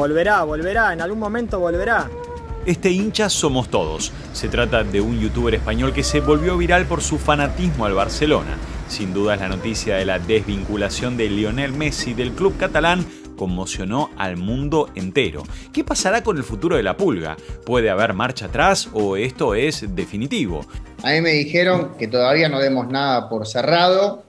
Volverá, volverá, en algún momento volverá. Este hincha somos todos. Se trata de un youtuber español que se volvió viral por su fanatismo al Barcelona. Sin duda es la noticia de la desvinculación de Lionel Messi del club catalán conmocionó al mundo entero. ¿Qué pasará con el futuro de la pulga? ¿Puede haber marcha atrás o esto es definitivo? A mí me dijeron que todavía no demos nada por cerrado.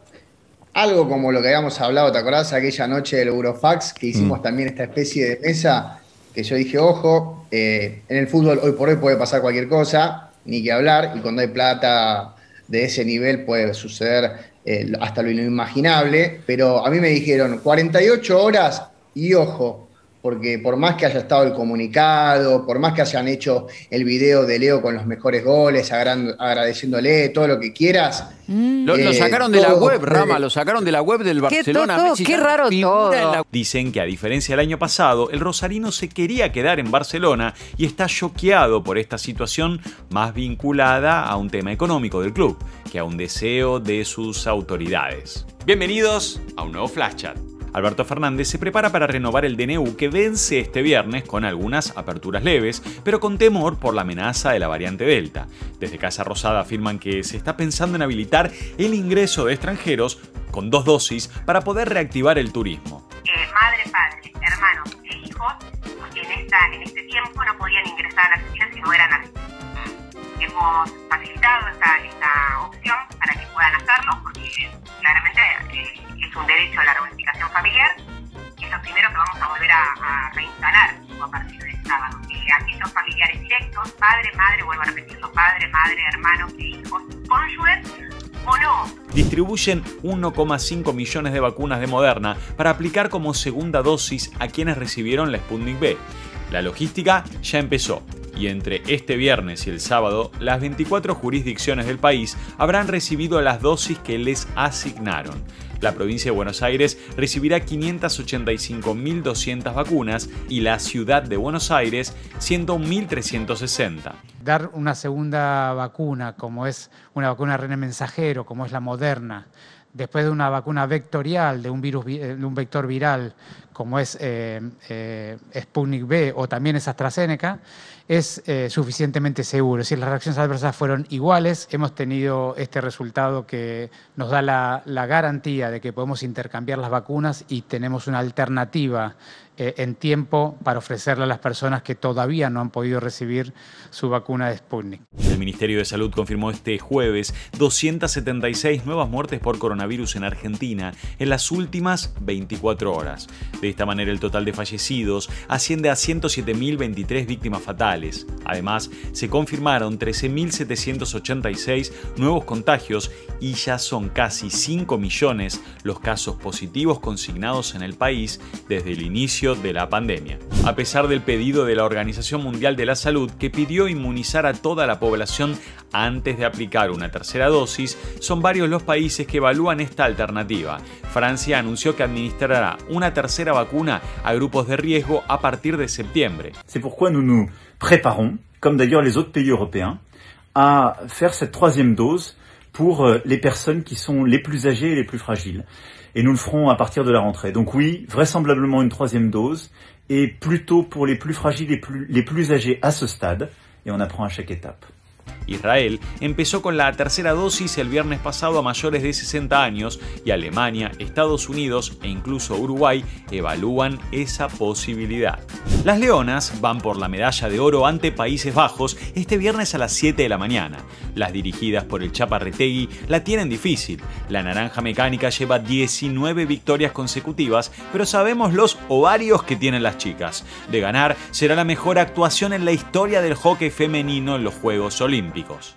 Algo como lo que habíamos hablado, ¿te acordás? Aquella noche del Eurofax, que hicimos mm. también esta especie de mesa, que yo dije, ojo, eh, en el fútbol hoy por hoy puede pasar cualquier cosa, ni que hablar, y cuando hay plata de ese nivel puede suceder eh, hasta lo inimaginable, pero a mí me dijeron 48 horas y ojo, porque por más que haya estado el comunicado, por más que hayan hecho el video de Leo con los mejores goles, agradeciéndole todo lo que quieras. Mm. Lo, eh, sacaron de la web, Rama, lo sacaron de la web del Barcelona. Qué, qué raro todo. Dicen que a diferencia del año pasado, el rosarino se quería quedar en Barcelona y está choqueado por esta situación más vinculada a un tema económico del club que a un deseo de sus autoridades. Bienvenidos a un nuevo Flash Chat. Alberto Fernández se prepara para renovar el DNU que vence este viernes con algunas aperturas leves, pero con temor por la amenaza de la variante Delta. Desde Casa Rosada afirman que se está pensando en habilitar el ingreso de extranjeros con dos dosis para poder reactivar el turismo. Eh, madre, padre, hermanos e hijos en, en este tiempo no podían ingresar a la Argentina si no eran así. Hemos facilitado esta, esta opción a partir del sábado. Familiares padre, madre, vuelvo a repetirlo, padre, madre, hermanos e hijos, o no. Distribuyen 1,5 millones de vacunas de Moderna para aplicar como segunda dosis a quienes recibieron la Sputnik B. La logística ya empezó y entre este viernes y el sábado, las 24 jurisdicciones del país habrán recibido las dosis que les asignaron. La provincia de Buenos Aires recibirá 585.200 vacunas y la ciudad de Buenos Aires 101.360. Dar una segunda vacuna, como es una vacuna RNA mensajero, como es la moderna, después de una vacuna vectorial de un virus de un vector viral como es eh, eh, Sputnik B o también es AstraZeneca, es eh, suficientemente seguro. Si las reacciones adversas fueron iguales, hemos tenido este resultado que nos da la garantía de que podemos intercambiar las vacunas y tenemos una alternativa eh, en tiempo para ofrecerle a las personas que todavía no han podido recibir su vacuna de Sputnik. El Ministerio de Salud confirmó este jueves 276 nuevas muertes por coronavirus en Argentina en las últimas 24 horas. De esta manera el total de fallecidos asciende a 107.023 víctimas fatales. Además, se confirmaron 13.786 nuevos contagios y ya son casi 5 millones los casos positivos consignados en el país desde el inicio de la pandemia. A pesar del pedido de la Organización Mundial de la Salud que pidió inmunizar a toda la población antes de aplicar una tercera dosis, son varios los países que evalúan esta alternativa. Francia anunció que administrará una tercera vacuna a grupos de riesgo a partir de septiembre. C'est pourquoi nous nous préparons, comme d'ailleurs les autres pays européens, à faire cette troisième dose pour euh, les personnes qui sont les plus âgées et les plus fragiles. Et nous le ferons à partir de la rentrée. Donc oui, vraisemblablement une troisième dose, et plutôt pour les plus fragiles et plus, les plus âgés à ce stade, et on apprend à chaque étape. Israel empezó con la tercera dosis el viernes pasado a mayores de 60 años y Alemania, Estados Unidos e incluso Uruguay evalúan esa posibilidad. Las Leonas van por la medalla de oro ante Países Bajos este viernes a las 7 de la mañana. Las dirigidas por el Chaparretegui la tienen difícil. La Naranja Mecánica lleva 19 victorias consecutivas, pero sabemos los ovarios que tienen las chicas. De ganar será la mejor actuación en la historia del hockey femenino en los Juegos Olímpicos.